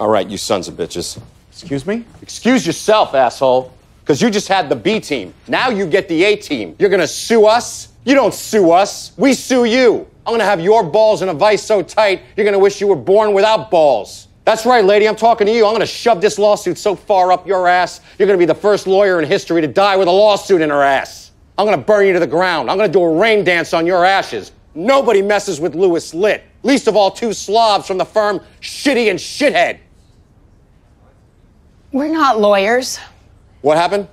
All right, you sons of bitches. Excuse me? Excuse yourself, asshole. Because you just had the B team. Now you get the A team. You're gonna sue us? You don't sue us. We sue you. I'm gonna have your balls in a vice so tight, you're gonna wish you were born without balls. That's right, lady, I'm talking to you. I'm gonna shove this lawsuit so far up your ass, you're gonna be the first lawyer in history to die with a lawsuit in her ass. I'm gonna burn you to the ground. I'm gonna do a rain dance on your ashes. Nobody messes with Louis Litt, least of all two slobs from the firm Shitty and Shithead. We're not lawyers. What happened?